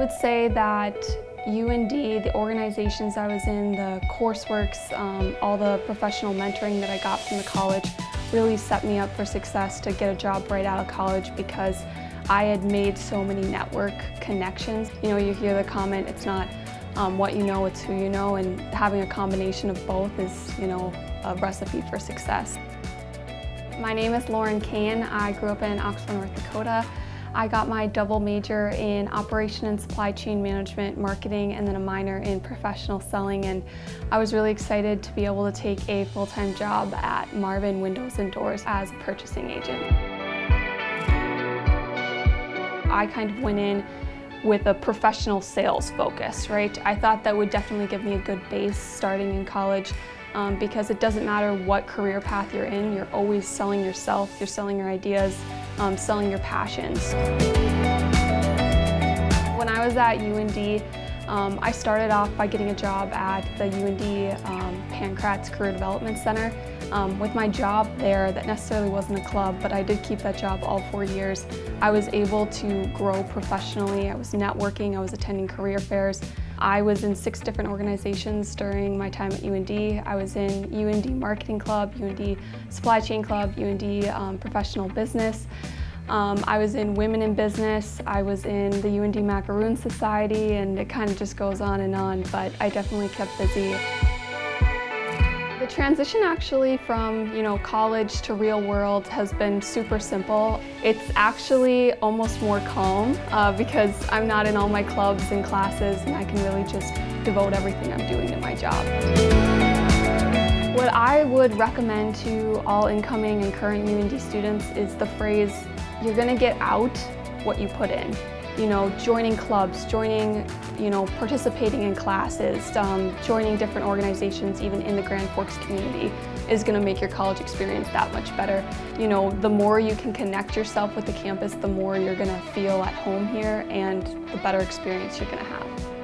would say that UND, the organizations I was in, the courseworks, um, all the professional mentoring that I got from the college really set me up for success to get a job right out of college because I had made so many network connections. You know, you hear the comment, it's not um, what you know, it's who you know, and having a combination of both is, you know, a recipe for success. My name is Lauren Cain. I grew up in Oxford, North Dakota. I got my double major in operation and supply chain management, marketing, and then a minor in professional selling. And I was really excited to be able to take a full-time job at Marvin Windows and Doors as a purchasing agent. I kind of went in with a professional sales focus, right? I thought that would definitely give me a good base starting in college um, because it doesn't matter what career path you're in, you're always selling yourself, you're selling your ideas, um, selling your passions. When I was at UND, um, I started off by getting a job at the UND um, Career Development Center. Um, with my job there, that necessarily wasn't a club, but I did keep that job all four years. I was able to grow professionally. I was networking, I was attending career fairs. I was in six different organizations during my time at UND. I was in UND Marketing Club, UND Supply Chain Club, UND um, Professional Business. Um, I was in Women in Business, I was in the UND Macaroon Society, and it kind of just goes on and on, but I definitely kept busy. Transition actually from, you know, college to real world has been super simple. It's actually almost more calm uh, because I'm not in all my clubs and classes and I can really just devote everything I'm doing to my job. What I would recommend to all incoming and current UND students is the phrase, you're gonna get out what you put in. You know, joining clubs, joining, you know, participating in classes, um, joining different organizations even in the Grand Forks community is gonna make your college experience that much better. You know, the more you can connect yourself with the campus, the more you're gonna feel at home here and the better experience you're gonna have.